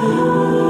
Oh.